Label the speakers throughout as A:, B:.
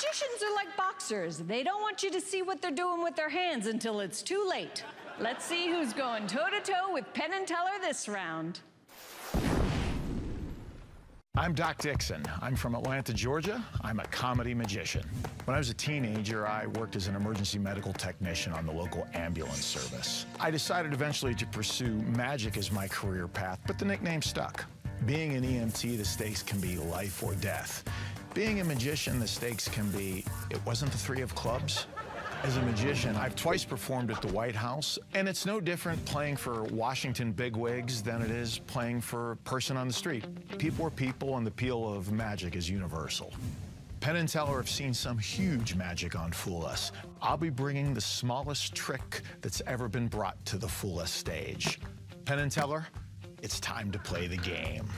A: Magicians are like boxers. They don't want you to see what they're doing with their hands until it's too late. Let's see who's going toe to toe with Penn and Teller this round.
B: I'm Doc Dixon. I'm from Atlanta, Georgia. I'm a comedy magician. When I was a teenager, I worked as an emergency medical technician on the local ambulance service. I decided eventually to pursue magic as my career path, but the nickname stuck. Being an EMT, the stakes can be life or death. Being a magician, the stakes can be it wasn't the three of clubs. As a magician, I've twice performed at the White House, and it's no different playing for Washington bigwigs than it is playing for a person on the street. People are people, and the appeal of magic is universal. Penn and Teller have seen some huge magic on Fool Us. I'll be bringing the smallest trick that's ever been brought to the Fool Us stage. Penn and Teller, it's time to play the game.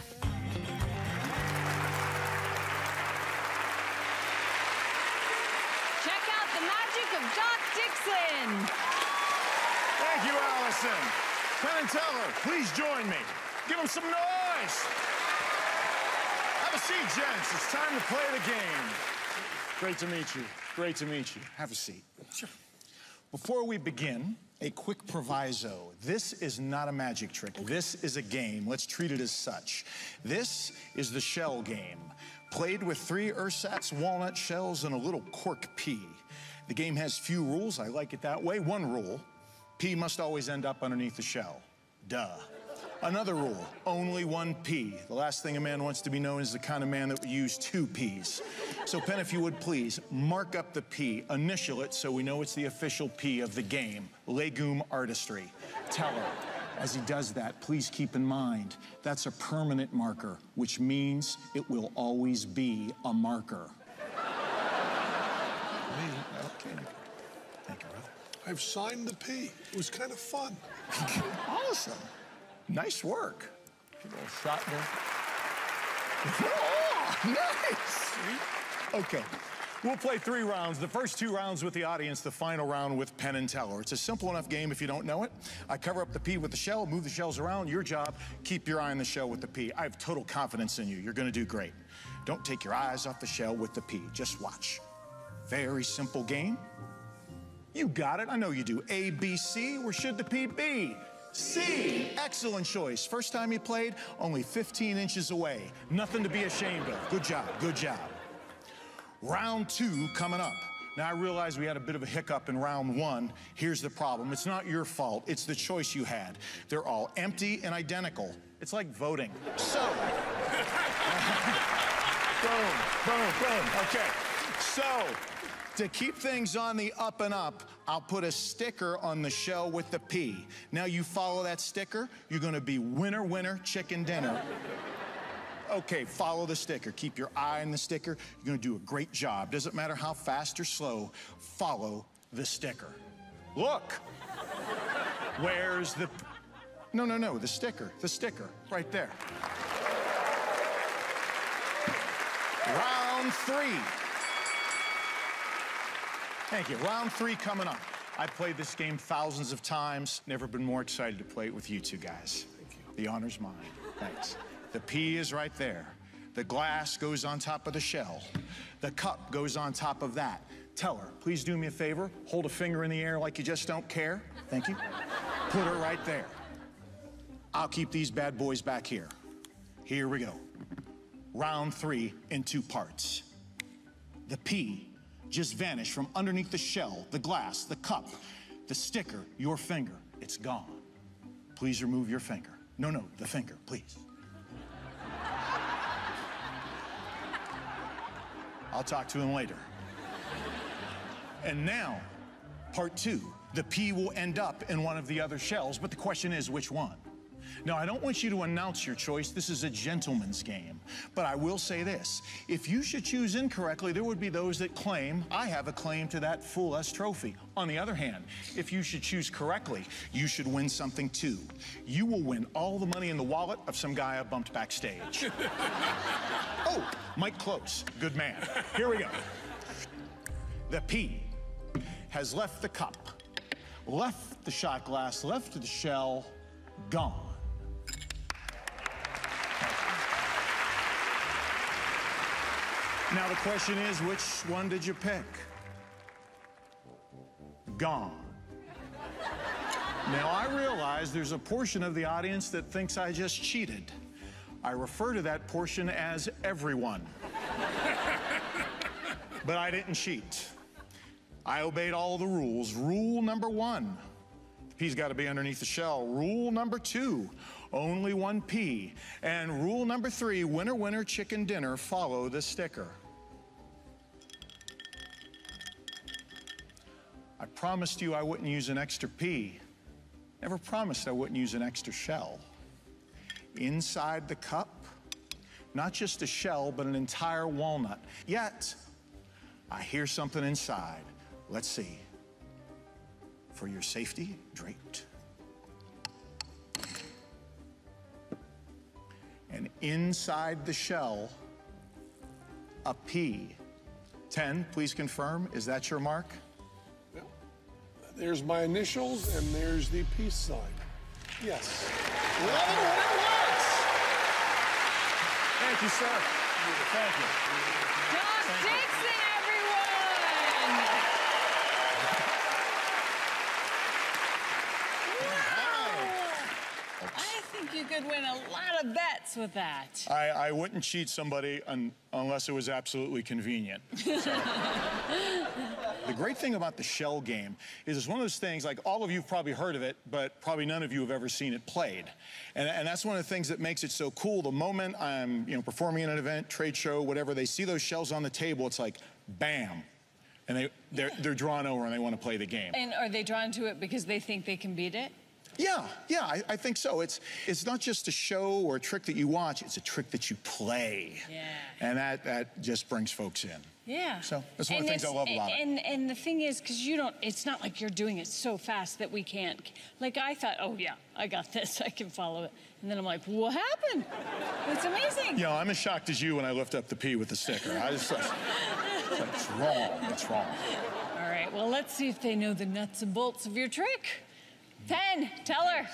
A: Dixon.
B: Thank you, Alyson. Penn and Teller, please join me. Give them some noise. Have a seat, gents. It's time to play the game. Great to meet you. Great to meet you. Have a seat. Sure. Before we begin, a quick proviso. This is not a magic trick. This is a game. Let's treat it as such. This is the shell game, played with three ersatz walnut shells and a little cork pea. The game has few rules. I like it that way. One rule P must always end up underneath the shell. Duh. Another rule only one P. The last thing a man wants to be known is the kind of man that would use two Ps. So, Penn, if you would please, mark up the P, initial it so we know it's the official P of the game legume artistry. Teller. As he does that, please keep in mind that's a permanent marker, which means it will always be a marker.
C: Me,
B: Okay. Thank you, brother.
C: I've signed the P. It was kind of fun.
B: Awesome. Nice work. A little shot there. Oh, nice. Okay. We'll play three rounds. The first two rounds with the audience, the final round with Penn and Teller. It's a simple enough game if you don't know it. I cover up the P with the shell, move the shells around. Your job, keep your eye on the shell with the P. I have total confidence in you. You're going to do great. Don't take your eyes off the shell with the P. Just watch. Very simple game. You got it. I know you do. A, B, C. Where should the P be? C. Excellent choice. First time you played, only 15 inches away. Nothing to be ashamed of. Good job. Good job. Round two coming up. Now, I realize we had a bit of a hiccup in round one. Here's the problem it's not your fault, it's the choice you had. They're all empty and identical. It's like voting. So, boom, boom, boom. Okay. So, to keep things on the up and up, I'll put a sticker on the shell with the P. Now, you follow that sticker, you're gonna be winner, winner, chicken dinner. Okay, follow the sticker. Keep your eye on the sticker. You're gonna do a great job. Doesn't matter how fast or slow, follow the sticker. Look! Where's the. No, no, no, the sticker. The sticker, right there. Round three. Thank you. Round three coming up. I played this game thousands of times. Never been more excited to play it with you two guys. Thank you. The honor's mine. Thanks. The P is right there. The glass goes on top of the shell. The cup goes on top of that. Teller, please do me a favor. Hold a finger in the air like you just don't care. Thank you. Put her right there. I'll keep these bad boys back here. Here we go. Round three in two parts. The P just vanished from underneath the shell, the glass, the cup, the sticker, your finger. It's gone. Please remove your finger. No, no, the finger, please. I'll talk to him later. And now, part two. The P will end up in one of the other shells, but the question is which one? Now, I don't want you to announce your choice. This is a gentleman's game. But I will say this if you should choose incorrectly, there would be those that claim I have a claim to that Fool Us trophy. On the other hand, if you should choose correctly, you should win something too. You will win all the money in the wallet of some guy I bumped backstage. oh, Mike Close, good man. Here we go. The P has left the cup, left the shot glass, left the shell, gone. Now, the question is which one did you pick? Gone. Now, I realize there's a portion of the audience that thinks I just cheated. I refer to that portion as everyone. but I didn't cheat. I obeyed all the rules. Rule number one the pea's got to be underneath the shell. Rule number two only one pea. And rule number three winner, winner, chicken dinner, follow the sticker. I promised you I wouldn't use an extra pea. Never promised I wouldn't use an extra shell. Inside the cup, not just a shell, but an entire walnut. Yet, I hear something inside. Let's see. For your safety, draped. And inside the shell, a pea. 10, please confirm. Is that your mark?
C: There's my initials, and there's the peace sign. Yes.
B: Well, it works. Thank you, sir. Thank you.
A: Doc Dixon, everyone! Wow. I think you could win a lot of bets with that.
B: I, I wouldn't cheat somebody un, unless it was absolutely convenient. So. The great thing about the shell game is it's one of those things, like all of you have probably heard of it, but probably none of you have ever seen it played. And, and that's one of the things that makes it so cool. The moment I'm you know, performing at an event, trade show, whatever, they see those shells on the table, it's like, bam. And they, they're, they're drawn over and they want to play the game.
A: And are they drawn to it because they think they can beat it?
B: Yeah, yeah, I, I, think so. It's it's not just a show or a trick that you watch; it's a trick that you play.
A: Yeah.
B: And that that just brings folks in.
A: Yeah.
B: So that's one
A: and
B: of the things I love about
A: and,
B: it.
A: And the thing is, because you don't, it's not like you're doing it so fast that we can't. Like I thought, oh yeah, I got this, I can follow it. And then I'm like, what happened? It's amazing.
B: You know, I'm as shocked as you when I lift up the P with the sticker. I just, like, it's wrong. It's wrong.
A: All right. Well, let's see if they know the nuts and bolts of your trick. Penn, Teller.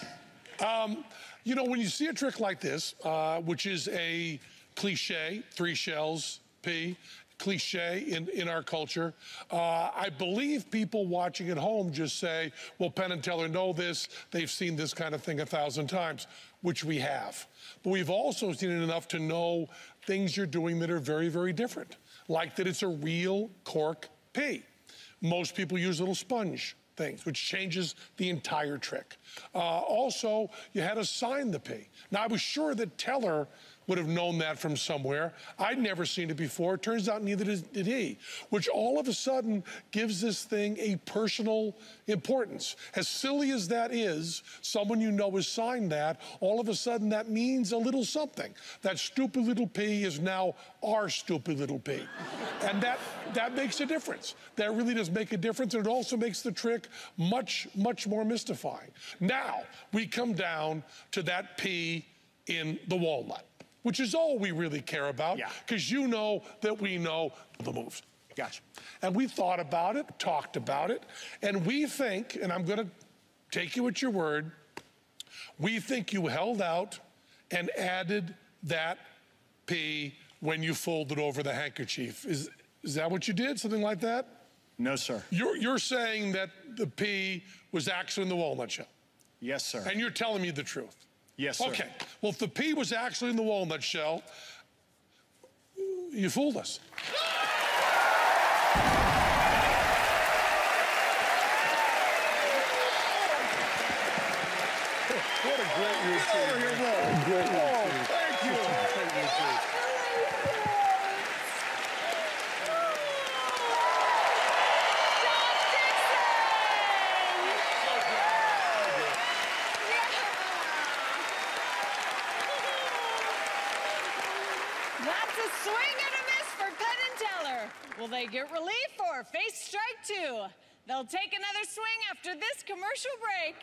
C: Um, you know, when you see a trick like this, uh, which is a cliche, three shells, P, cliche in, in our culture. Uh, I believe people watching at home just say, well, Penn and Teller know this. They've seen this kind of thing a thousand times, which we have. But we've also seen it enough to know things you're doing that are very, very different, like that it's a real cork P. Most people use a little sponge things, which changes the entire trick. Uh, also, you had to sign the P. Now, I was sure that Teller would have known that from somewhere. I'd never seen it before. It turns out neither did he, which all of a sudden gives this thing a personal importance. As silly as that is, someone you know has signed that, all of a sudden that means a little something. That stupid little P is now our stupid little P. and that, that makes a difference. That really does make a difference. And it also makes the trick much, much more mystifying. Now, we come down to that P in the walnut which is all we really care about, because
B: yeah.
C: you know that we know the moves.
B: Gotcha.
C: And we thought about it, talked about it, and we think, and I'm going to take you at your word, we think you held out and added that P when you folded over the handkerchief. Is, is that what you did? Something like that?
B: No, sir.
C: You're, you're saying that the P was actually in the walnut shell?
B: Yes, sir.
C: And you're telling me the truth?
B: Yes, sir.
C: Okay. Well, if the P was actually in the walnut shell, you fooled us.
B: What a great routine.
C: Great routine.
B: Oh, thank you.
C: Great routine.
A: That's a swing and a miss for Penn and Teller. Will they get relief or face strike two? They'll take another swing after this commercial break.